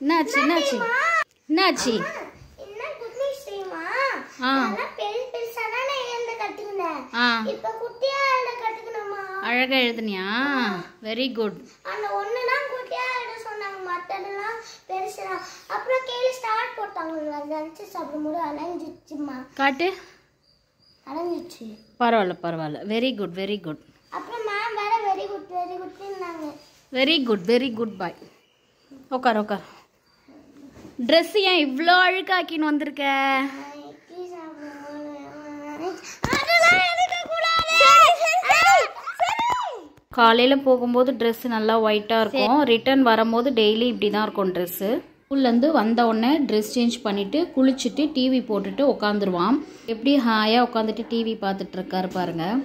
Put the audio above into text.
என்னாச்சு என்னாச்சு? என்னாச்சு? என்ன குட் நியூஸ் தெரியுமா? ஆ. நான் பெரிய பெருசா தானே எழுந்து கத்துக்கினேன். ஆ. இப்ப குட்டியா எழுத கத்துக்கணுமா? அழகா எழுதுனியா? வெரி குட் அந்த ஒண்ணு தான் குட்டியா எழுத சொன்னாங்க மத்ததெல்லாம் பெருசுதான். அப்புறம் நினைச்சு சாப்பிடும்போது அலைஞ்சிச்சுமா காட்டு? அலைஞ்சிச்சு பரவாயில்ல பரவாயில்ல. வெரி குட் வெரி குட் அப்புறம் மேம் வேற very good very குட்னாங்க very good very good bye உட்கார் உட்கார் ட்ரெஸ் ஏன் இவ்வளோ அழுக்காக்கின்னு வந்திருக்க? காலையில் போகும்போது ட்ரெஸ் நல்லா ஒயிட்டாக இருக்கும். ரிட்டர்ன் வரும்போது டெய்லி இப்படி தான் இருக்கும் ட்ரெஸ்ஸு ஸ்கூல்லேருந்து வந்த உடனே ட்ரெஸ் சேஞ்ச் பண்ணிவிட்டு குளிச்சுட்டு டிவி போட்டுட்டு உட்காந்துருவான் எப்படி ஹாயாக உட்காந்துட்டு டிவி பார்த்துட்ருக்காரு பாருங்கள்